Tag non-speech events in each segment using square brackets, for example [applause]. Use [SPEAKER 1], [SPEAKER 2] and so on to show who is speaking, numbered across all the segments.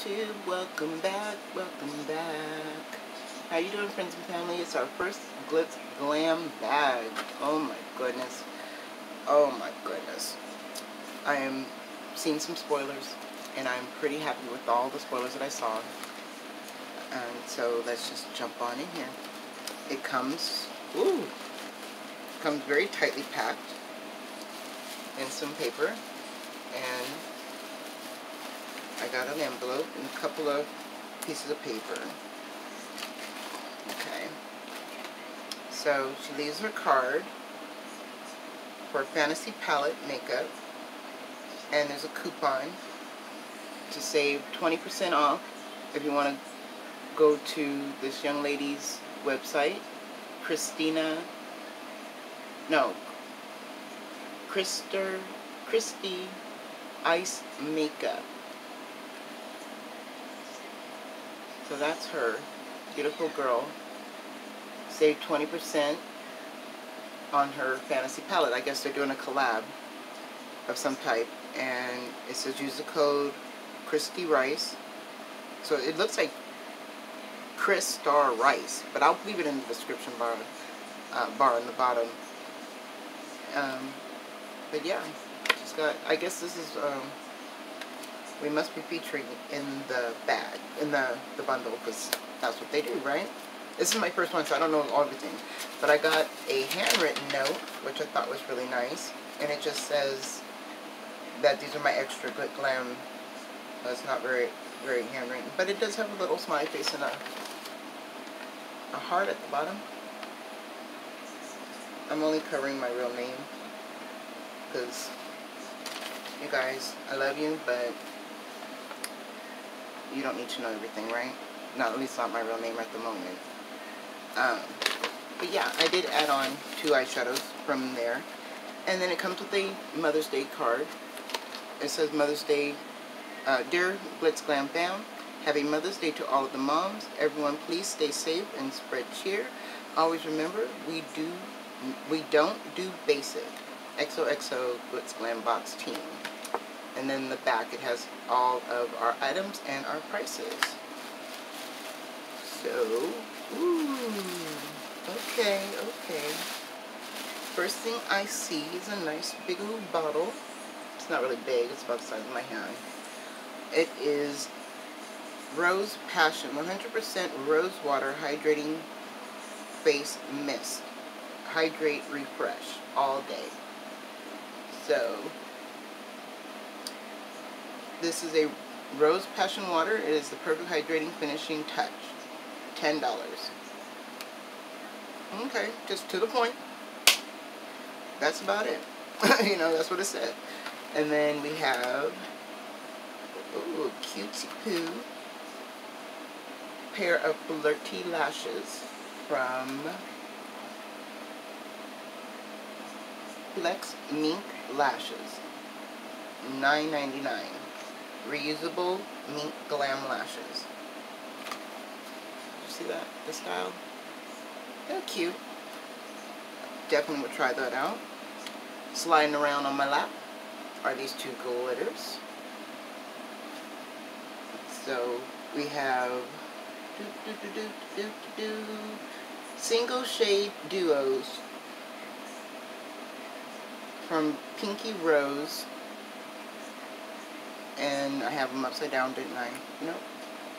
[SPEAKER 1] YouTube. Welcome back. Welcome back. How you doing, friends and family? It's our first Glitz Glam bag. Oh my goodness. Oh my goodness. I am seeing some spoilers, and I'm pretty happy with all the spoilers that I saw. And so let's just jump on in here. It comes, ooh, comes very tightly packed in some paper, and I got an envelope and a couple of pieces of paper. Okay. So she leaves her card for Fantasy Palette Makeup. And there's a coupon to save 20% off if you want to go to this young lady's website, Christina, no, Krister, Christy Ice Makeup. So that's her. Beautiful girl. Save 20% on her fantasy palette. I guess they're doing a collab of some type. And it says use the code Christy Rice. So it looks like Chris Star Rice. But I'll leave it in the description bar, uh, bar in the bottom. Um, but yeah, just got, I guess this is, um, we must be featuring in the bag, in the, the bundle, because that's what they do, right? This is my first one, so I don't know everything. But I got a handwritten note, which I thought was really nice. And it just says that these are my extra good glam. That's not very, very handwritten. But it does have a little smiley face and a, a heart at the bottom. I'm only covering my real name. Because, you guys, I love you, but you don't need to know everything, right? Not at least not my real name at the moment. Um, but yeah, I did add on two eyeshadows from there. And then it comes with a Mother's Day card. It says Mother's Day, uh, Dear Glitz Glam Fam, Happy Mother's Day to all of the moms. Everyone please stay safe and spread cheer. Always remember, we do, we don't do basic. XOXO Glitz Glam Box Team. And then in the back it has all of our items and our prices. So, ooh, okay, okay. First thing I see is a nice big old bottle. It's not really big, it's about the size of my hand. It is Rose Passion, 100% rose water hydrating face mist. Hydrate, refresh, all day. So, this is a Rose Passion Water. It is the perfect hydrating finishing touch. $10. Okay, just to the point. That's about it. [laughs] you know, that's what it said. And then we have, ooh, cutesy poo. Pair of flirty lashes from Flex Mink Lashes. $9.99 reusable mink glam lashes. You see that? The style? They're cute. Definitely would try that out. Sliding around on my lap are these two glitters. So we have doo, doo, doo, single shade duos from Pinky Rose and I have them upside down, didn't I? No.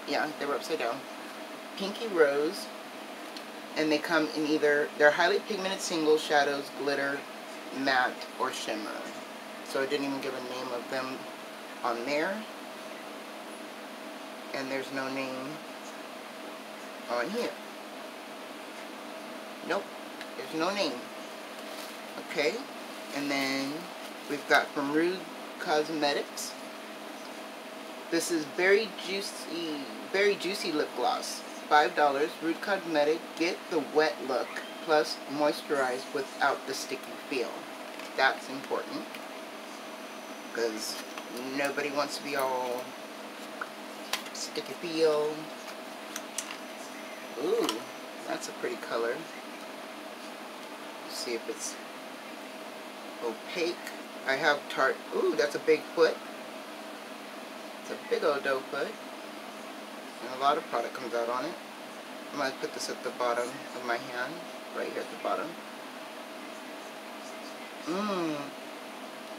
[SPEAKER 1] Yeah, they were upside down. Pinky Rose, and they come in either, they're highly pigmented single shadows, glitter, matte, or shimmer. So I didn't even give a name of them on there. And there's no name on here. Nope, there's no name. Okay, and then we've got from Rude Cosmetics, this is very juicy, very juicy lip gloss. $5, Rude Cosmetic. Get the wet look, plus moisturize without the sticky feel. That's important. Because nobody wants to be all sticky feel. Ooh, that's a pretty color. Let's see if it's opaque. I have Tarte. Ooh, that's a big foot. A big old doe foot. And a lot of product comes out on it. I'm going to put this at the bottom of my hand, right here at the bottom. Mmm.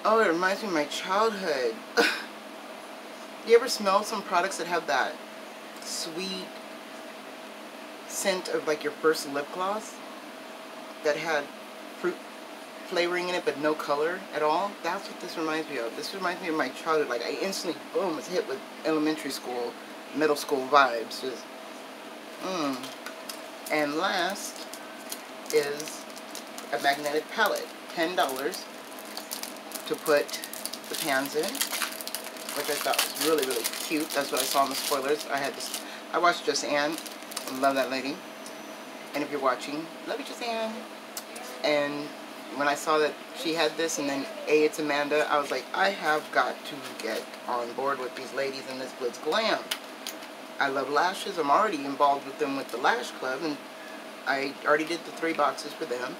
[SPEAKER 1] Oh, it reminds me of my childhood. [laughs] you ever smell some products that have that sweet scent of like your first lip gloss? That had fruit flavoring in it but no color at all? That's what this reminds me of. This reminds me of my childhood. Like I instantly, boom, was hit with elementary school, middle school vibes. Just, mmm. And last is a magnetic palette. $10 to put the pans in, which I thought was really, really cute. That's what I saw in the spoilers. I had this, I watched Just Ann. Love that lady. And if you're watching, love you, Just Ann. And when I saw that she had this and then A, it's Amanda, I was like, I have got to get on board with these ladies in this Glitz Glam. I love lashes. I'm already involved with them with the Lash Club, and I already did the three boxes for them.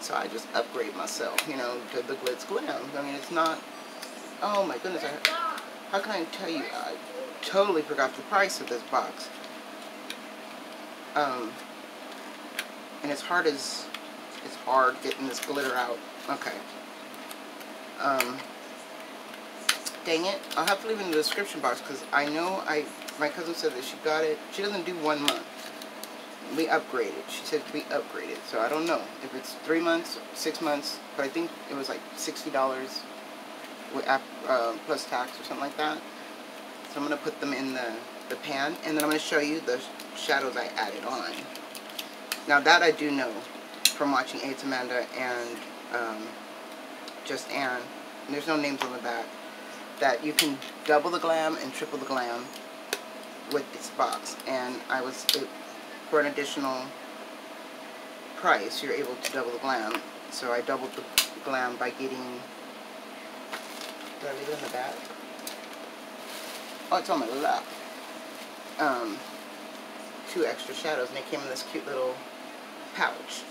[SPEAKER 1] So I just upgrade myself, you know, to the Glitz Glam. I mean, it's not, oh my goodness, I, how can I tell you, I totally forgot the price of this box. Um, and as hard as, it's hard getting this glitter out. Okay. Um, dang it, I'll have to leave it in the description box because I know I, my cousin said that she got it, she doesn't do one month we upgraded. She said we upgraded. So I don't know if it's three months, six months, but I think it was like $60 with, uh, plus tax or something like that. So I'm going to put them in the, the pan, and then I'm going to show you the shadows I added on. Now that I do know from watching AIDS Amanda and um, Just Ann, and there's no names on the back, that you can double the glam and triple the glam with this box. And I was, it, for an additional price, you're able to double the glam. So I doubled the glam by getting, did I leave it in the back? Oh, it's on my lap. Um, two extra shadows, and they came in this cute little pouch.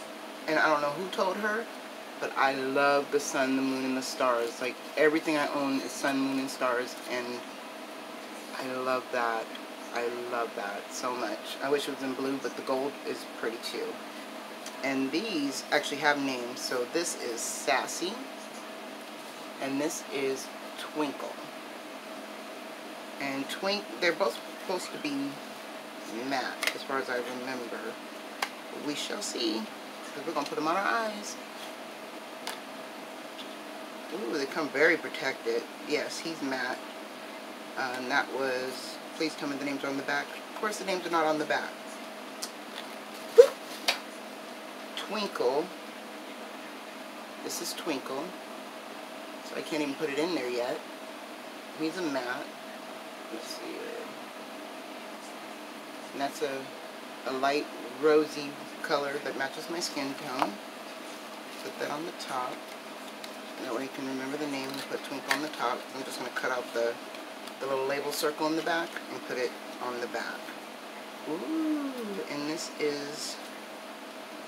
[SPEAKER 1] And I don't know who told her, but I love the sun, the moon, and the stars. Like, everything I own is sun, moon, and stars, and I love that. I love that so much. I wish it was in blue, but the gold is pretty too. And these actually have names. So this is Sassy, and this is Twinkle. And Twink, they're both supposed to be matte, as far as I remember. we shall see, because we're going to put them on our eyes. Ooh, they come very protected. Yes, he's matte. Uh, and that was Please tell me the names are on the back. Of course, the names are not on the back. Twinkle. This is Twinkle. So I can't even put it in there yet. He's a matte. Let's see. And that's a, a light rosy color that matches my skin tone. Put that on the top. That way you can remember the name and put Twinkle on the top. I'm just going to cut out the the little label circle in the back and put it on the back. Ooh, and this is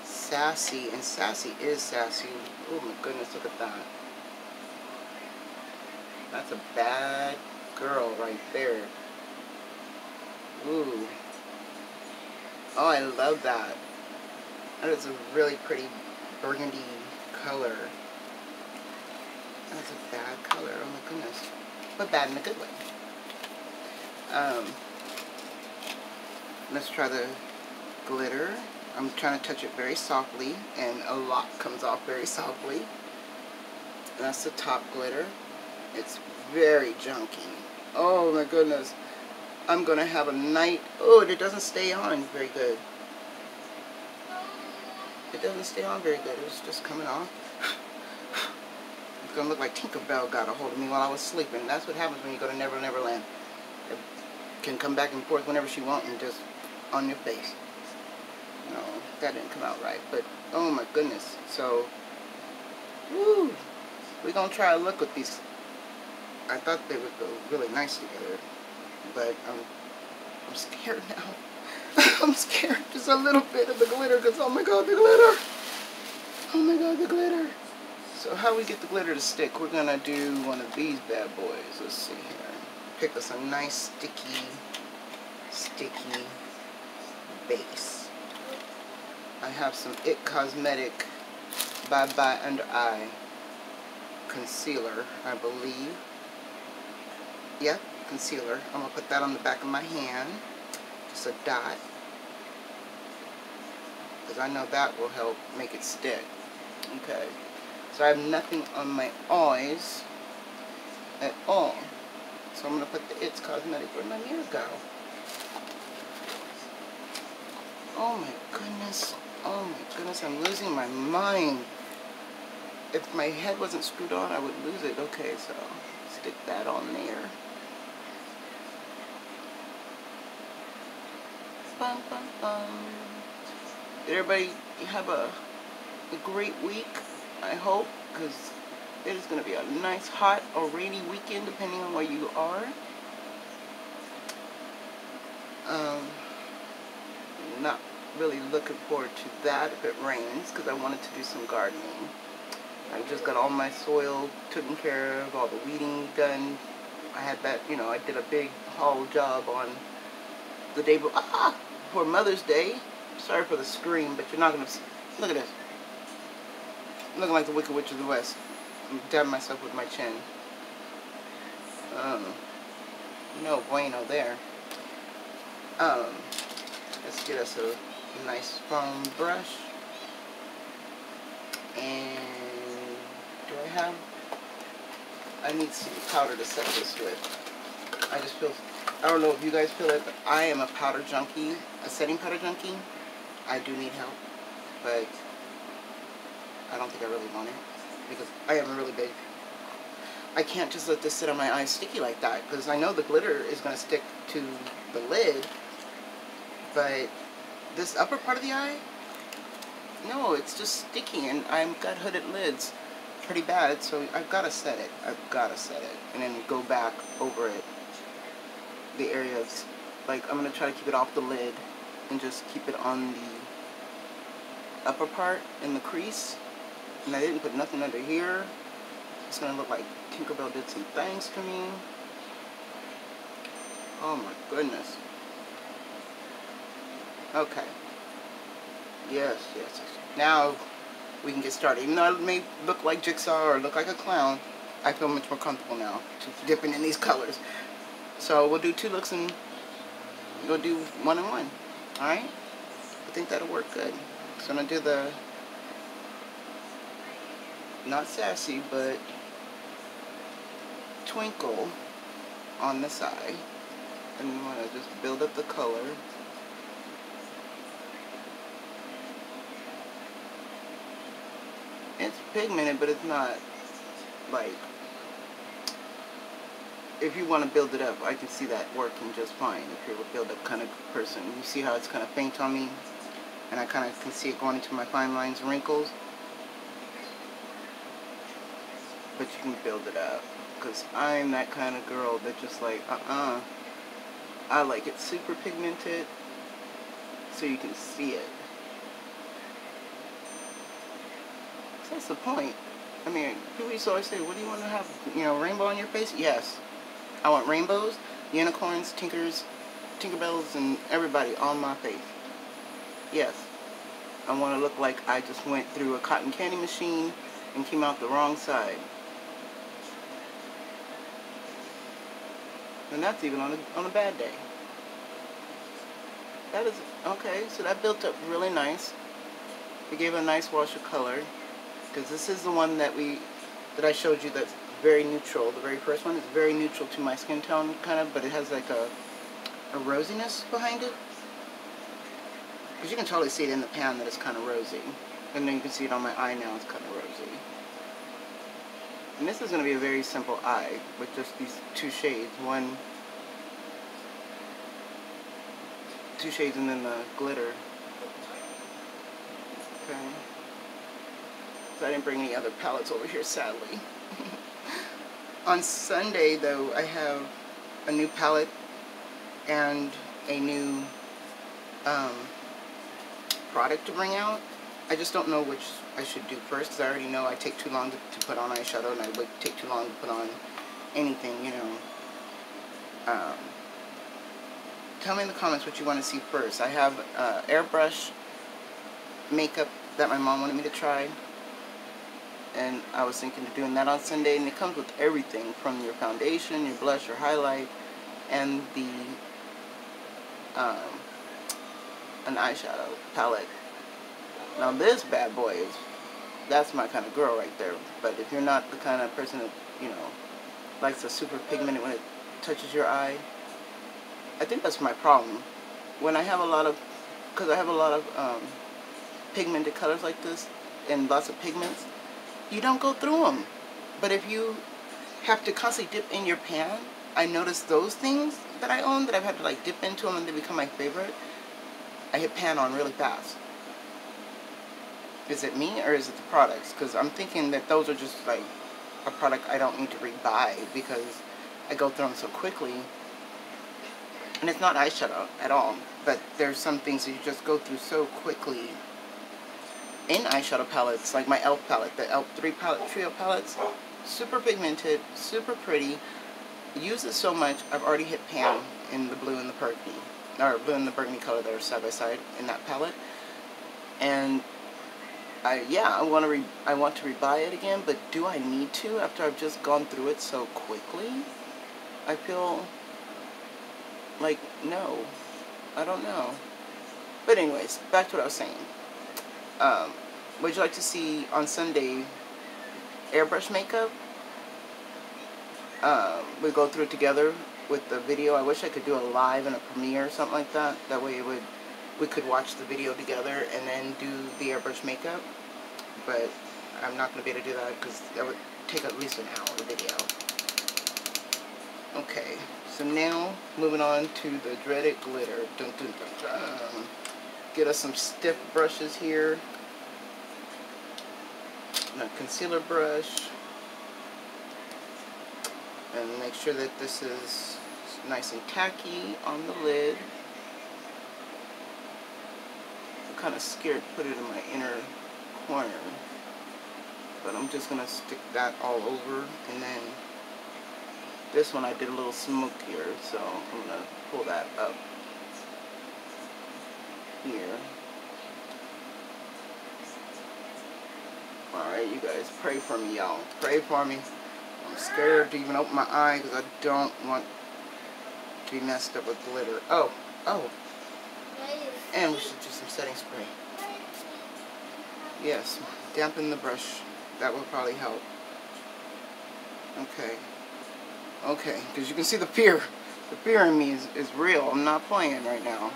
[SPEAKER 1] Sassy, and Sassy is Sassy. Oh my goodness, look at that. That's a bad girl right there. Ooh. Oh, I love that. That is a really pretty burgundy color. That's a bad color, oh my goodness. But bad in a good way. Um, let's try the glitter. I'm trying to touch it very softly, and a lot comes off very softly. That's the top glitter. It's very junky. Oh my goodness. I'm going to have a night. Oh, it doesn't stay on very good. It doesn't stay on very good. It's just coming off. it's going to look like Tinkerbell got a hold of me while I was sleeping. That's what happens when you go to Never Never Land can come back and forth whenever she wants and just on your face. No, that didn't come out right. But, oh my goodness. So, woo. We're going to try a look with these. I thought they would go really nice together. But I'm, I'm scared [laughs] now. [laughs] I'm scared just a little bit of the glitter because, oh my god, the glitter. Oh my god, the glitter. So how we get the glitter to stick, we're to do one of these bad boys. Let's see here pick us a nice sticky, sticky base. I have some IT Cosmetic Bye Bye Under Eye Concealer, I believe. Yep, concealer. I'm to put that on the back of my hand. A dot. Because I know that will help make it stick. Okay. So I have nothing on my eyes at all. So I'm going to put the It's Cosmetic. Mirror go? Oh my goodness. Oh my goodness, I'm losing my mind. If my head wasn't screwed on, I would lose it. Okay, so stick that on there. Bum, bum, bum. Did everybody have a, a great week? I hope, because it is going to be a nice, hot, or rainy weekend, depending on where you are. Um, not really looking forward to that if it rains, because I wanted to do some gardening. I just got all my soil taken care of, all the weeding done. I had that, you know, I did a big haul job on the day before, ah, [laughs] for Mother's Day. Sorry for the scream, but you're not going to, look at this. Looking like the Wicked Witch of the West. I'm dabbing myself with my chin. Um, no bueno there. Um, let's get us a nice foam brush. And do I have, I need some powder to set this with. I just feel, I don't know if you guys feel it, but I am a powder junkie, a setting powder junkie. I do need help, but I don't think I really want it because I am a really big. I can't just let this sit on my eyes sticky like that because I know the glitter is going to stick to the lid, but this upper part of the eye, no, it's just sticky and I've got hooded lids pretty bad, so I've got to set it. I've got to set it and then go back over it. The areas, like I'm going to try to keep it off the lid and just keep it on the upper part in the crease and I didn't put nothing under here. It's going to look like Tinkerbell did some things to me. Oh my goodness. Okay. Yes, yes, yes. Now we can get started. Even though it may look like Jigsaw or look like a clown, I feel much more comfortable now dipping in these colors. So we'll do two looks and we'll do one and one. Alright? I think that'll work good. So I'm going to do the not sassy, but twinkle on the side. And you want to just build up the color. It's pigmented, but it's not like, if you want to build it up, I can see that working just fine if you're a build-up kind of person. You see how it's kind of faint on me? And I kind of can see it going into my fine lines and wrinkles. but you can build it up. Because I'm that kind of girl that just like, uh-uh. I like it super pigmented so you can see it. So that's the point. I mean, used to always say, what do you want to have, you know, rainbow on your face? Yes. I want rainbows, unicorns, tinkers, tinkerbells, and everybody on my face. Yes. I want to look like I just went through a cotton candy machine and came out the wrong side. And that's even on a, on a bad day. That is, okay, so that built up really nice. We gave a nice wash of color. Because this is the one that we, that I showed you that's very neutral. The very first one is very neutral to my skin tone, kind of, but it has like a, a rosiness behind it. Because you can totally see it in the pan that it's kind of rosy. And then you can see it on my eye now, it's kind of rosy. And this is going to be a very simple eye with just these two shades. One, two shades and then the glitter. Okay. So I didn't bring any other palettes over here, sadly. On Sunday, though, I have a new palette and a new um, product to bring out. I just don't know which I should do first because I already know I take too long to, to put on eyeshadow and I would take too long to put on anything, you know. Um, tell me in the comments what you want to see first. I have uh, airbrush makeup that my mom wanted me to try. And I was thinking of doing that on Sunday. And it comes with everything from your foundation, your blush, your highlight, and the um, an eyeshadow palette. Now this bad boy is, that's my kind of girl right there. But if you're not the kind of person that, you know, likes a super pigmented when it touches your eye, I think that's my problem. When I have a lot of, because I have a lot of um, pigmented colors like this and lots of pigments, you don't go through them. But if you have to constantly dip in your pan, I notice those things that I own that I've had to like dip into them and they become my favorite, I hit pan on really fast. Is it me or is it the products? Because I'm thinking that those are just like a product I don't need to rebuy because I go through them so quickly. And it's not eyeshadow at all, but there's some things that you just go through so quickly in eyeshadow palettes, like my e.l.f. palette, the e.l.f. 3 palette trio palettes. Super pigmented, super pretty. Use it so much, I've already hit pan in the blue and the burgundy, or blue and the burgundy color that are side by side in that palette. And I yeah, I want to re I want to rebuy it again, but do I need to after I've just gone through it so quickly? I feel like no. I don't know. But anyways, back to what I was saying. Um, would you like to see on Sunday airbrush makeup? Um, we go through it together with the video. I wish I could do a live and a premiere or something like that. That way it would we could watch the video together and then do the airbrush makeup. But I'm not going to be able to do that because that would take at least an hour video. Okay, so now moving on to the dreaded glitter. Dun, dun, dun, Get us some stiff brushes here. And a concealer brush. And make sure that this is nice and tacky on the lid. kind of scared to put it in my inner corner. But I'm just going to stick that all over. And then this one I did a little smokier. So I'm going to pull that up here. Alright, you guys, pray for me, y'all. Pray for me. I'm scared to even open my eye because I don't want to be messed up with glitter. Oh, oh, and we should do some setting spray. Yes, dampen the brush. That will probably help. Okay. Okay, because you can see the fear. The fear in me is, is real. I'm not playing right now.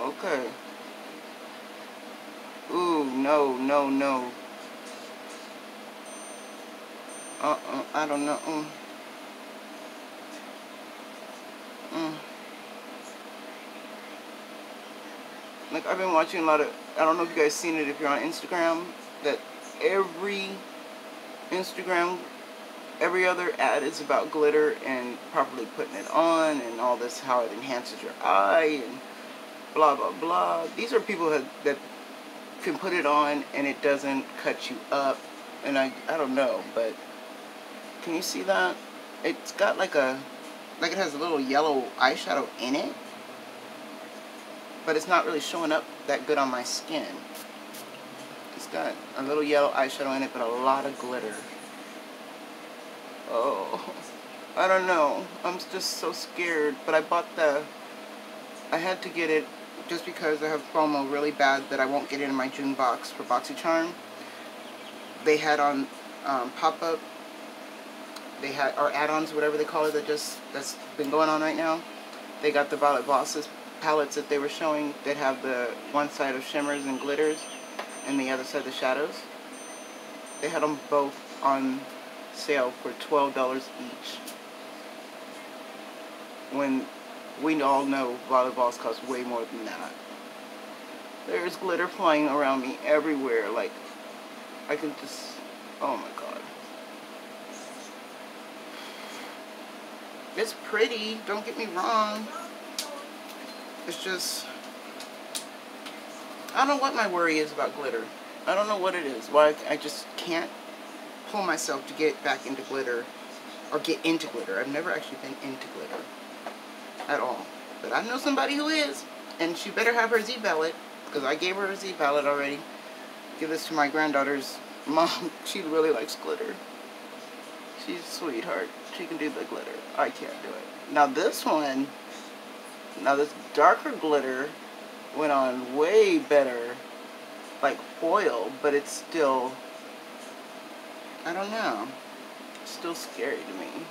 [SPEAKER 1] Okay. Ooh, no, no, no. Uh-uh, I don't know. Mm. Mm. like I've been watching a lot of I don't know if you guys seen it if you're on Instagram that every Instagram every other ad is about glitter and properly putting it on and all this how it enhances your eye and blah blah blah these are people that, that can put it on and it doesn't cut you up and I I don't know but can you see that it's got like a like it has a little yellow eyeshadow in it but it's not really showing up that good on my skin. It's got a little yellow eyeshadow in it, but a lot of glitter. Oh, [laughs] I don't know. I'm just so scared. But I bought the, I had to get it just because I have FOMO really bad that I won't get in my June box for BoxyCharm. They had on um, pop-up, they had, or add-ons, whatever they call it, that just, that's been going on right now. They got the Violet Bosses palettes that they were showing that have the one side of shimmers and glitters and the other side the shadows. They had them both on sale for $12 each. When we all know volleyballs cost way more than that. There's glitter flying around me everywhere. Like, I can just, oh my god. It's pretty, don't get me wrong. It's just, I don't know what my worry is about glitter. I don't know what it is. Why I just can't pull myself to get back into glitter or get into glitter. I've never actually been into glitter at all. But I know somebody who is. And she better have her Z palette. Because I gave her a Z palette already. Give this to my granddaughter's mom. [laughs] She really likes glitter. She's a sweetheart. She can do the glitter. I can't do it. Now this one, now this darker glitter went on way better like foil, but it's still, I don't know, still scary to me.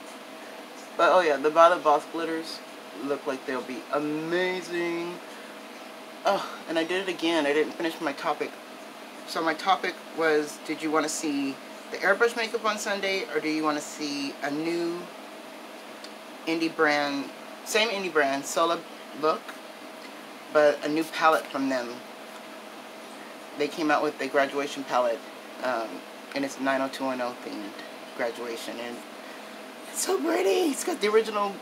[SPEAKER 1] But oh yeah, the Bata Boss glitters look like they'll be amazing. Oh, and I did it again. I didn't finish my topic. So my topic was, did you want to see the airbrush makeup on Sunday, or do you want to see a new indie brand, same indie brand, Sola look, but a new palette from them they came out with a graduation palette, um, and it's 90210 themed graduation, and it's so pretty. It's got the original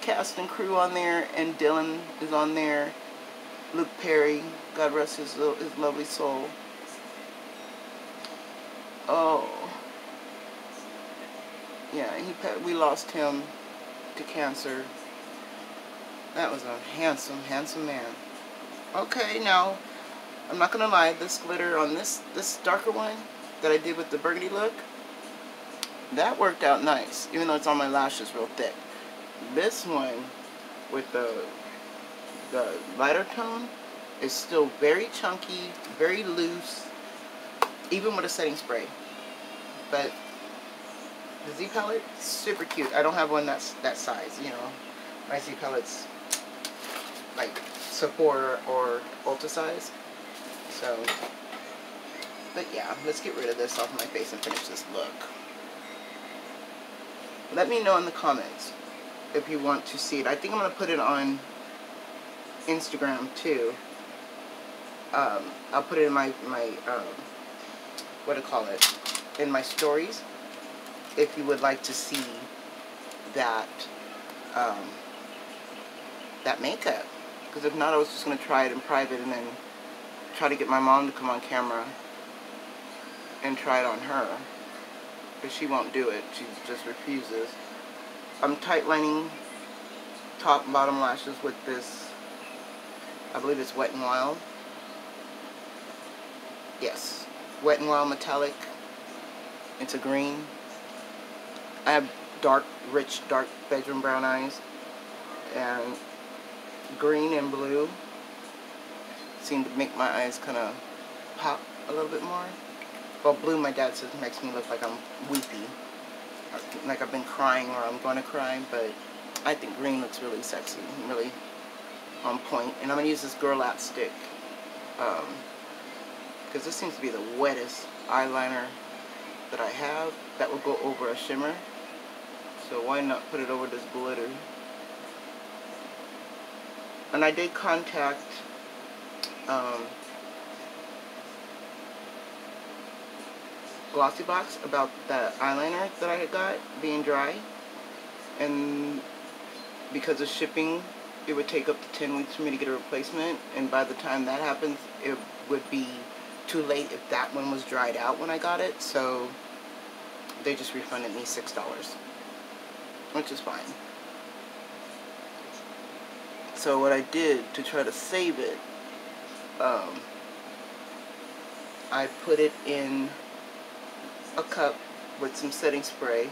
[SPEAKER 1] cast and crew on there, and Dylan is on there. Luke Perry, God rest his, his lovely soul. Oh, yeah, he we lost him to cancer. That was a handsome, handsome man. Okay, now I'm not gonna lie, this glitter on this this darker one that I did with the burgundy look, that worked out nice, even though it's on my lashes real thick. This one with the the lighter tone is still very chunky, very loose, even with a setting spray. But the Z palette, super cute. I don't have one that's that size, you know. My Z palette's like Sephora or Ulta size. So, but yeah, let's get rid of this off my face and finish this look. Let me know in the comments if you want to see it. I think I'm going to put it on Instagram too. Um, I'll put it in my, my um, what do you call it, in my stories if you would like to see that, um, that makeup. Because if not, I was just going to try it in private and then try to get my mom to come on camera and try it on her. But she won't do it. She just refuses. I'm tightlining top and bottom lashes with this, I believe it's Wet n Wild. Yes, Wet n Wild Metallic. It's a green. I have dark, rich, dark bedroom brown eyes. And green and blue seem to make my eyes kind of pop a little bit more. Well, blue, my dad says, makes me look like I'm weepy. Like I've been crying or I'm going to cry, but I think green looks really sexy, really on point. And I'm going to use this Girl Lap stick because um, this seems to be the wettest eyeliner that I have that will go over a shimmer. So why not put it over this glitter? And I did contact um, Glossy Box about the eyeliner that I had got being dry. And because of shipping, it would take up to 10 weeks for me to get a replacement. And by the time that happens, it would be too late if that one was dried out when I got it. So they just refunded me $6, which is fine. So what I did to try to save it um, I put it in a cup with some setting spray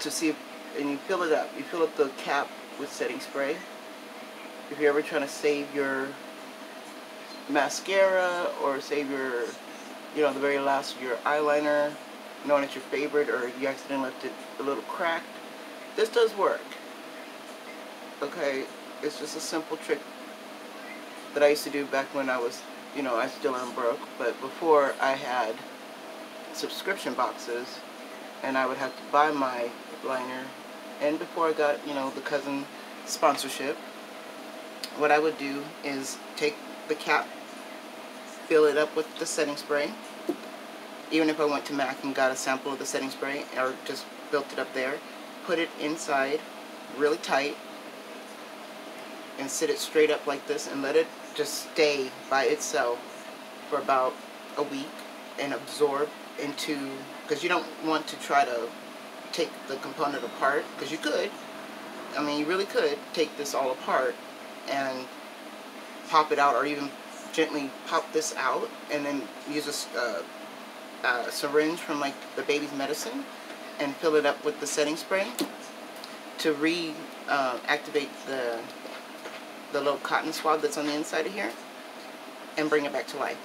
[SPEAKER 1] to see if, and you fill it up. You fill up the cap with setting spray. If you're ever trying to save your mascara or save your, you know, the very last of your eyeliner, knowing it's your favorite or you accidentally left it a little cracked, this does work. Okay, it's just a simple trick that I used to do back when I was, you know, I still am broke, but before I had subscription boxes and I would have to buy my liner. And before I got, you know, the cousin sponsorship, what I would do is take the cap, fill it up with the setting spray, even if I went to MAC and got a sample of the setting spray or just built it up there, put it inside really tight and sit it straight up like this and let it just stay by itself for about a week and absorb into, because you don't want to try to take the component apart, because you could, I mean, you really could take this all apart and pop it out or even gently pop this out and then use a, uh, a syringe from like the baby's medicine and fill it up with the setting spray to re-activate uh, the the little cotton swab that's on the inside of here and bring it back to life.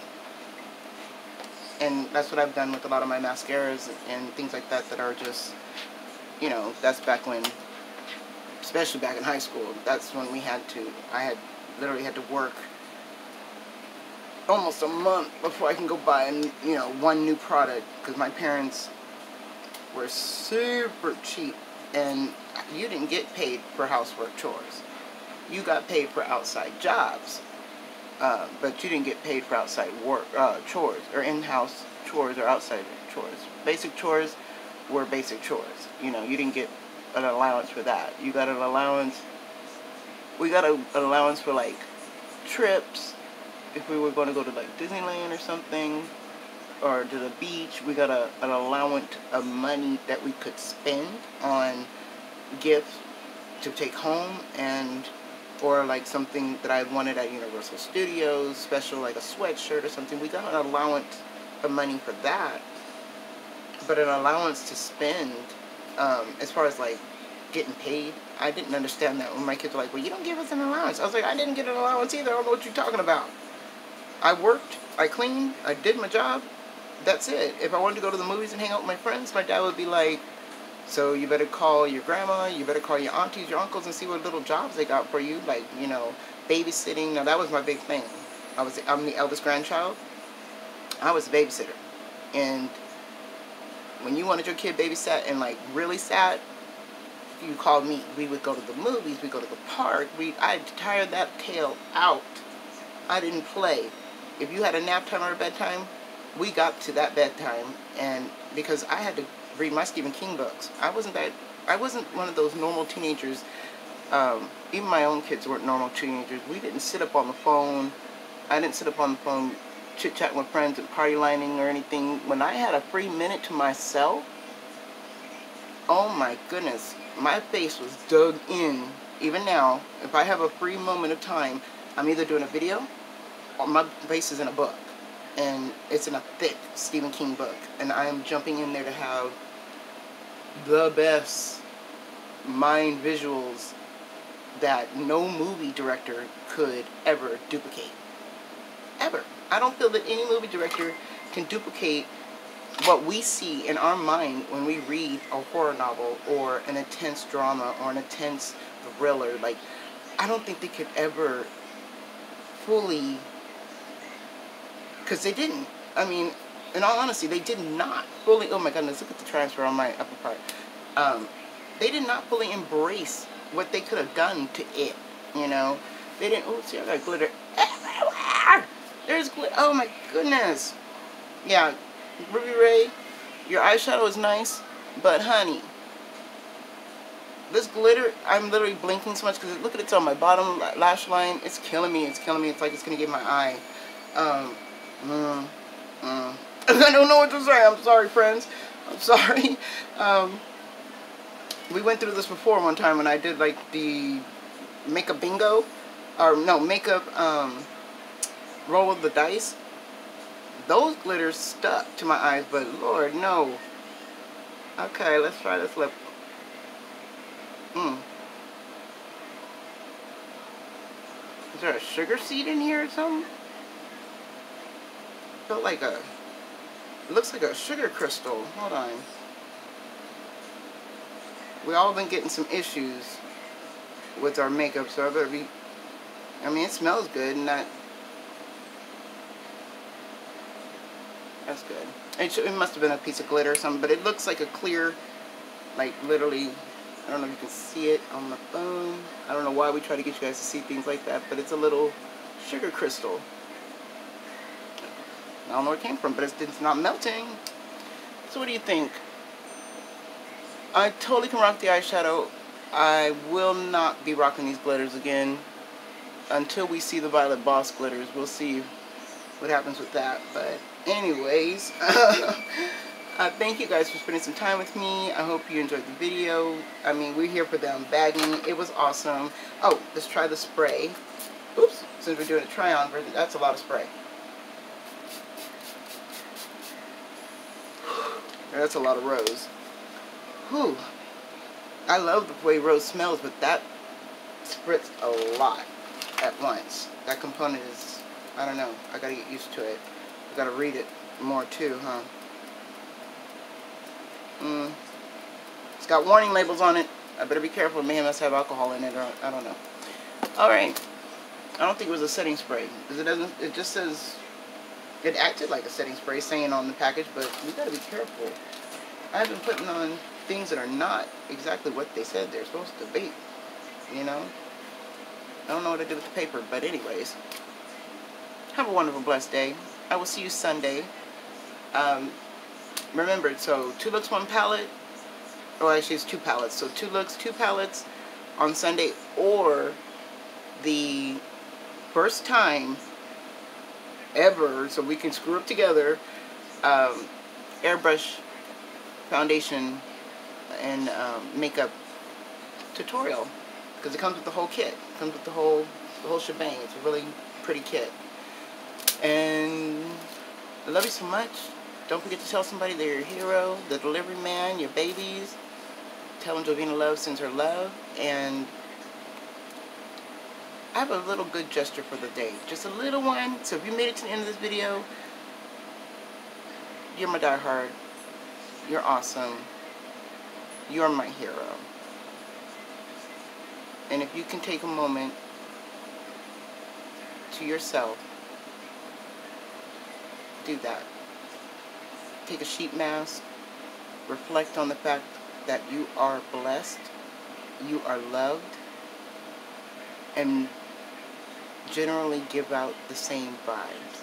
[SPEAKER 1] And that's what I've done with a lot of my mascaras and things like that that are just, you know, that's back when, especially back in high school, that's when we had to, I had literally had to work almost a month before I can go buy, you know, one new product because my parents were super cheap and you didn't get paid for housework chores. You got paid for outside jobs, uh, but you didn't get paid for outside work uh, chores or in-house chores or outside chores. Basic chores were basic chores. You know, you didn't get an allowance for that. You got an allowance. We got a, an allowance for like trips, if we were going to go to like Disneyland or something, or to the beach, we got a, an allowance of money that we could spend on gifts to take home and or like something that I wanted at Universal Studios, special like a sweatshirt or something. We got an allowance of money for that, but an allowance to spend um, as far as like getting paid. I didn't understand that when my kids were like, well, you don't give us an allowance. I was like, I didn't get an allowance either. I don't know what you're talking about. I worked, I cleaned, I did my job. That's it. If I wanted to go to the movies and hang out with my friends, my dad would be like, so you better call your grandma, you better call your aunties, your uncles, and see what little jobs they got for you, like, you know, babysitting. Now, that was my big thing. I was, I'm the eldest grandchild. I was a babysitter. And when you wanted your kid babysat and, like, really sat, you called me. We would go to the movies, we go to the park. We, I tired that tail out. I didn't play if you had a nap time or a bedtime, we got to that bedtime, and because I had to read my Stephen King books, I wasn't that. I wasn't one of those normal teenagers. Um, even my own kids weren't normal teenagers. We didn't sit up on the phone. I didn't sit up on the phone chit chatting with friends and party lining or anything. When I had a free minute to myself, oh my goodness, my face was dug in. Even now, if I have a free moment of time, I'm either doing a video or my face is in a book, and it's in a thick Stephen King book, and I am jumping in there to have the best mind visuals that no movie director could ever duplicate. Ever. I don't feel that any movie director can duplicate what we see in our mind when we read a horror novel or an intense drama or an intense thriller. Like, I don't think they could ever fully because they didn't. I mean, in all honesty, they did not fully. Oh my goodness! Look at the transfer on my upper part. Um, they did not fully embrace what they could have done to it. You know, they didn't. Oh, see, I got glitter everywhere. There's glitter. Oh my goodness. Yeah, Ruby Ray, your eyeshadow is nice, but honey, this glitter, I'm literally blinking so much because look at it, it's on my bottom lash line. It's killing me. It's killing me. It's like it's going to get my eye. Um, Mm, mm. [laughs] I don't know what to say. I'm sorry, friends. I'm sorry. [laughs] Um, we went through this before one time when I did like the makeup bingo. Or no, makeup um, roll of the dice. Those glitters stuck to my eyes, but Lord, no. Okay, let's try this lip. Mm. Is there a sugar seed in here or something? felt like a, it looks like a sugar crystal. Hold on. We all been getting some issues with our makeup, so I better be, I mean, it smells good and that, that's good. It, it must have been a piece of glitter or something, but it looks like a clear, like literally, I don't know if you can see it on the phone. I don't know why we try to get you guys to see things like that, but it's a little sugar crystal. I don't know where it came from, but it's, it's not melting. So what do you think? I totally can rock the eyeshadow. I will not be rocking these glitters again until we see the Violet Voss glitters. We'll see what happens with that. But anyways, [laughs] Uh, thank you guys for spending some time with me. I hope you enjoyed the video. I mean, we're here for the unbagging. It was awesome. Oh, let's try the spray. Oops, since we're doing a try-on version, that's a lot of spray. That's a lot of rose. Whew. I love the way rose smells, but that spritz a lot at once. That component is, I don't know, I gotta get used to it. I gotta read it more too, huh? Mm. It's got warning labels on it. I better be careful. It may must have alcohol in it, or I don't know. All right. I don't think it was a setting spray it doesn't. It just says it acted like a setting spray, saying on the package, but you gotta be careful. I've been putting on things that are not exactly what they said they're supposed to be. You know. I don't know what to do with the paper, but anyways. Have a wonderful, blessed day. I will see you Sunday. Um, remember, so two looks, one palette. Oh, actually, it's two palettes. So two looks, two palettes on Sunday, or the first time ever, so we can screw up together, um, airbrush foundation and um, makeup tutorial because it comes with the whole kit. It comes with the whole the whole shebang. It's a really pretty kit. And I love you so much. Don't forget to tell somebody they're your hero, the delivery man, your babies. Tell them Jovena Love sends her love. And I have a little good gesture for the day. Just a little one. So if you made it to the end of this video, you're my diehard. You're awesome. You're my hero. And if you can take a moment to yourself, do that. Take a sheet mask, reflect on the fact that you are blessed, you are loved, and generally give out the same vibes.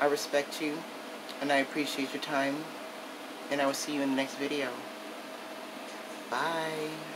[SPEAKER 1] I respect you, and I appreciate your time, and I will see you in the next video. Bye.